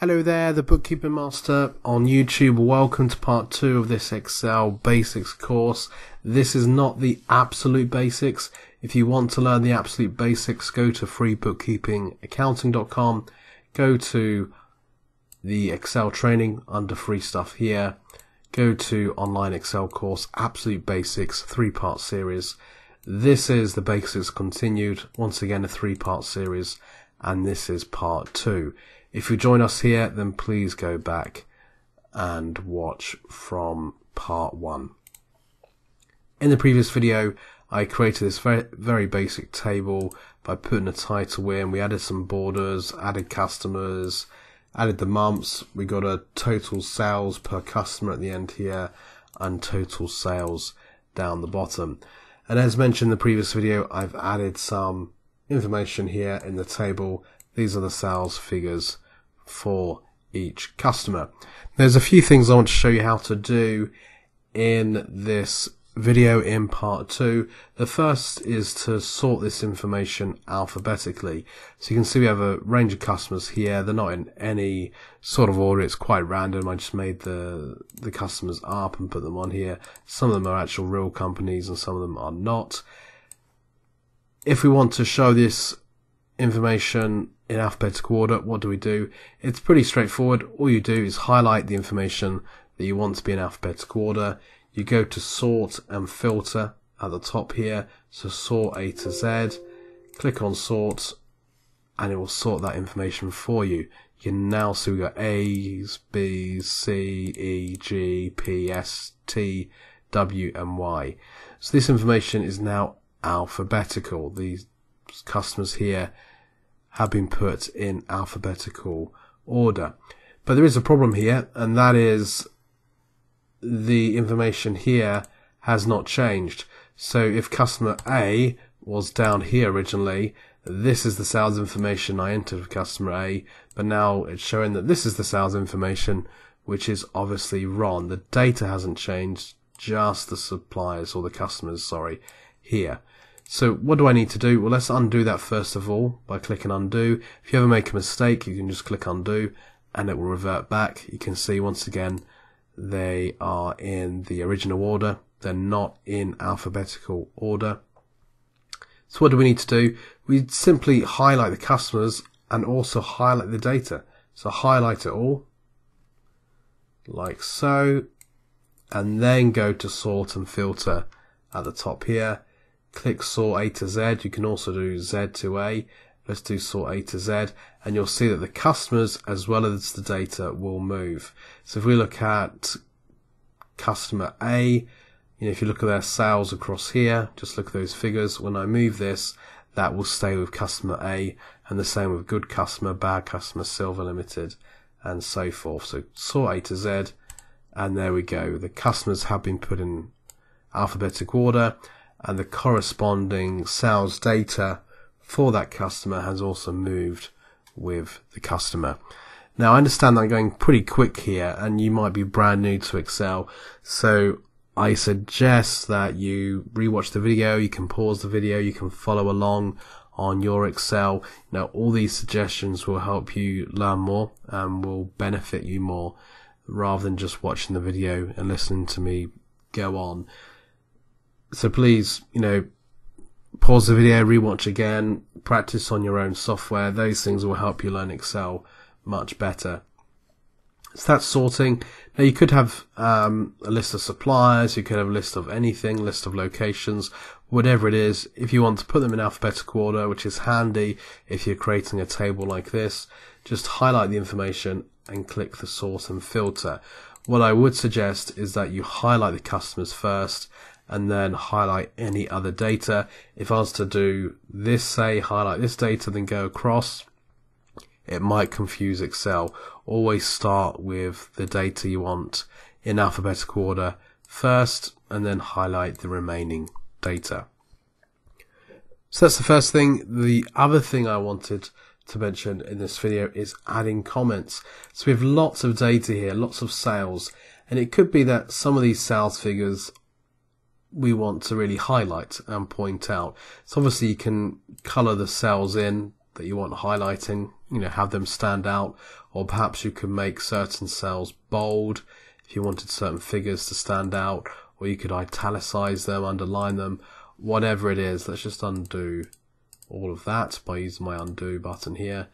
Hello there, the Bookkeeping Master on YouTube. Welcome to part two of this Excel basics course. This is not the absolute basics. If you want to learn the absolute basics, go to freebookkeepingaccounting.com, go to the Excel training under free stuff here, go to online Excel course, absolute basics, three part series. This is the basics continued, once again a three part series, and this is part two. If you join us here, then please go back and watch from part one. In the previous video, I created this very, very basic table by putting a title in. We added some borders, added customers, added the months. We got a total sales per customer at the end here and total sales down the bottom. And as mentioned in the previous video, I've added some information here in the table these are the sales figures for each customer. There's a few things I want to show you how to do in this video in part two. The first is to sort this information alphabetically. So you can see we have a range of customers here. They're not in any sort of order. It's quite random. I just made the, the customers up and put them on here. Some of them are actual real companies and some of them are not. If we want to show this information in alphabetical order, what do we do? It's pretty straightforward. All you do is highlight the information that you want to be in alphabetical order. You go to sort and filter at the top here. So sort A to Z. Click on sort and it will sort that information for you. You can now see we got A's, B's, C, E, G, P, S, T, W, and Y. So this information is now alphabetical. These customers here have been put in alphabetical order. But there is a problem here, and that is the information here has not changed. So if customer A was down here originally, this is the sales information I entered for customer A, but now it's showing that this is the sales information, which is obviously wrong. The data hasn't changed, just the suppliers or the customers, sorry, here. So what do I need to do? Well, let's undo that first of all by clicking undo. If you ever make a mistake, you can just click undo and it will revert back. You can see once again, they are in the original order. They're not in alphabetical order. So what do we need to do? We simply highlight the customers and also highlight the data. So highlight it all like so and then go to sort and filter at the top here click sort A to Z. You can also do Z to A. Let's do sort A to Z and you'll see that the customers as well as the data will move. So if we look at customer A, you know, if you look at their sales across here, just look at those figures. When I move this, that will stay with customer A and the same with good customer, bad customer, silver limited and so forth. So sort A to Z and there we go. The customers have been put in alphabetical order and the corresponding sales data for that customer has also moved with the customer. Now I understand that I'm going pretty quick here and you might be brand new to Excel. So I suggest that you rewatch the video, you can pause the video, you can follow along on your Excel. Now all these suggestions will help you learn more and will benefit you more rather than just watching the video and listening to me go on. So please, you know, pause the video, rewatch again, practice on your own software. Those things will help you learn Excel much better. So that's sorting. Now you could have um, a list of suppliers, you could have a list of anything, list of locations, whatever it is. If you want to put them in alphabetical order, which is handy if you're creating a table like this, just highlight the information and click the sort and filter. What I would suggest is that you highlight the customers first and then highlight any other data. If I was to do this, say highlight this data, then go across, it might confuse Excel. Always start with the data you want in alphabetical order first and then highlight the remaining data. So that's the first thing. The other thing I wanted to mention in this video is adding comments. So we have lots of data here, lots of sales, and it could be that some of these sales figures we want to really highlight and point out. So obviously you can color the cells in that you want highlighting, you know, have them stand out, or perhaps you can make certain cells bold if you wanted certain figures to stand out, or you could italicize them, underline them, whatever it is. Let's just undo all of that by using my undo button here.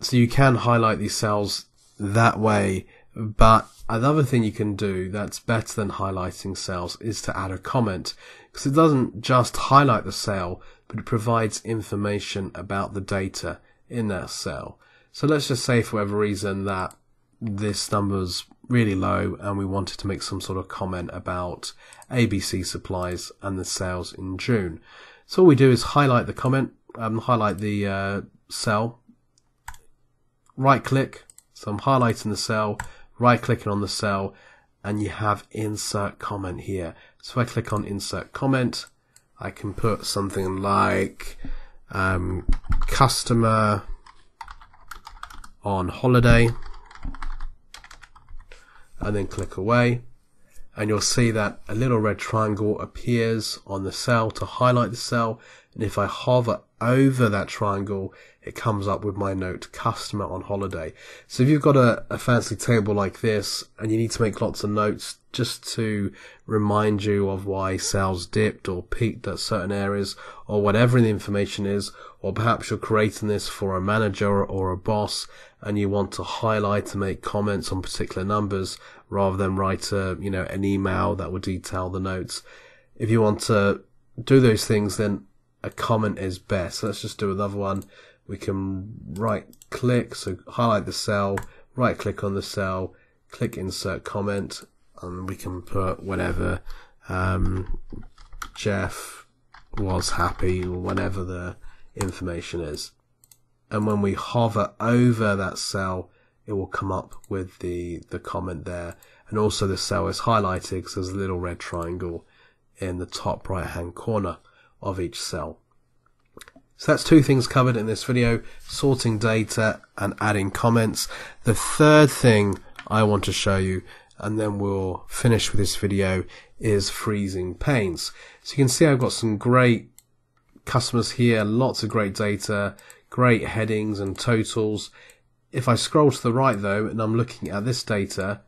So you can highlight these cells that way, but another thing you can do that's better than highlighting cells is to add a comment because it doesn't just highlight the cell, but it provides information about the data in that cell. So let's just say for whatever reason that this number's really low and we wanted to make some sort of comment about ABC supplies and the sales in June. So all we do is highlight the comment, um, highlight the uh, cell, right click, so I'm highlighting the cell, right clicking on the cell, and you have insert comment here. So if I click on insert comment, I can put something like um, customer on holiday and then click away and you'll see that a little red triangle appears on the cell to highlight the cell. And if I hover over that triangle it comes up with my note customer on holiday. So if you've got a, a fancy table like this and you need to make lots of notes just to remind you of why sales dipped or peaked at certain areas or whatever the information is or perhaps you're creating this for a manager or a boss and you want to highlight and make comments on particular numbers rather than write a, you know, an email that would detail the notes. If you want to do those things, then a comment is best. Let's just do another one. We can right click, so highlight the cell, right click on the cell, click insert comment, and we can put whatever, um, Jeff was happy or whatever the information is and when we hover over that cell, it will come up with the, the comment there. And also the cell is highlighted because there's a little red triangle in the top right hand corner of each cell. So that's two things covered in this video, sorting data and adding comments. The third thing I want to show you, and then we'll finish with this video, is freezing panes. So you can see I've got some great customers here, lots of great data, great headings and totals. If I scroll to the right though, and I'm looking at this data,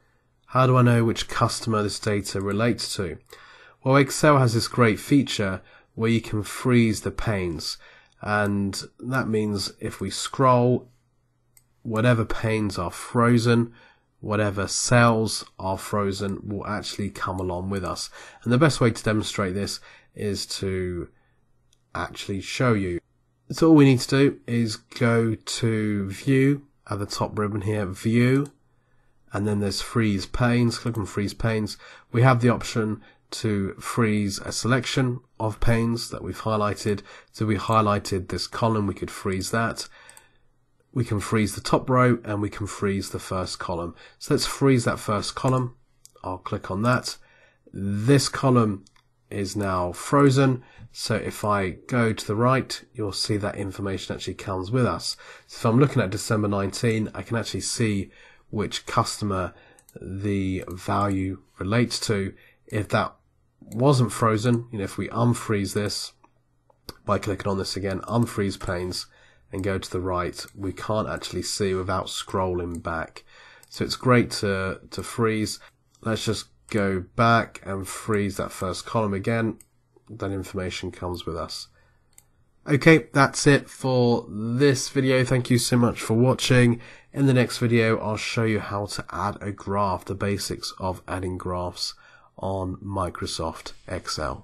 how do I know which customer this data relates to? Well, Excel has this great feature where you can freeze the panes. And that means if we scroll, whatever panes are frozen, whatever cells are frozen will actually come along with us. And the best way to demonstrate this is to actually show you. So all we need to do is go to view at the top ribbon here, view, and then there's freeze panes, click on freeze panes. We have the option to freeze a selection of panes that we've highlighted. So we highlighted this column, we could freeze that. We can freeze the top row and we can freeze the first column. So let's freeze that first column. I'll click on that. This column is now frozen. So if I go to the right, you'll see that information actually comes with us. So if I'm looking at December 19, I can actually see which customer the value relates to. If that wasn't frozen, you know, if we unfreeze this by clicking on this again, unfreeze panes and go to the right, we can't actually see without scrolling back. So it's great to, to freeze. Let's just go back and freeze that first column again, that information comes with us. Okay, that's it for this video. Thank you so much for watching. In the next video, I'll show you how to add a graph, the basics of adding graphs on Microsoft Excel.